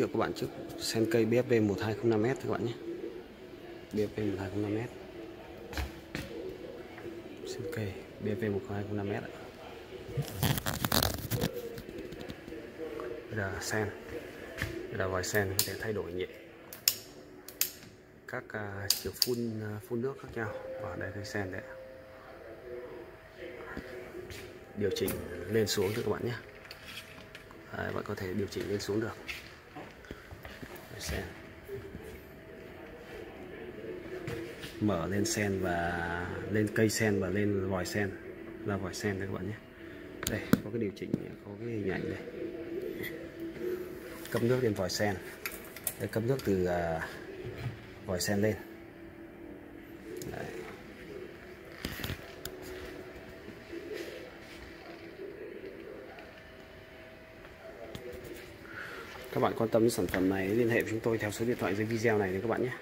thiệu các bạn chiếc sen cây BFV 1205M các bạn nhé. BFV 1205M sen cây BFV 1205M ạ. Đây là sen. Đây là vòi sen có thể thay đổi nhẹ các à, uh, chiều phun uh, phun nước khác nhau. Và đây cái sen đấy điều chỉnh lên xuống cho các bạn nhé. Đấy, bạn có thể điều chỉnh lên xuống được sen. Mở lên sen và lên cây sen và lên vòi sen. Là vòi sen đấy các bạn nhé. Đây có cái điều chỉnh có cái hình ảnh đây cấp nước lên vòi sen. Đây, cấp nước từ uh, vòi sen lên đấy các bạn quan tâm đến sản phẩm này, liên hệ với chúng tôi theo số điện thoại dưới video này các bạn nhé.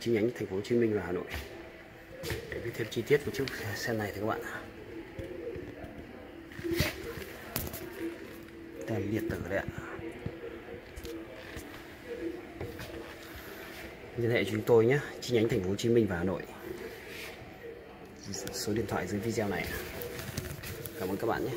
Chi nhánh thành phố Hồ Chí Minh và Hà Nội. Để biết thêm chi tiết của chiếc xe này thì các bạn tem điện tử đấy ạ. Liên hệ chúng tôi nhé, chi nhánh thành phố Hồ Chí Minh và Hà Nội. Số điện thoại dưới video này. Cảm ơn các bạn nhé.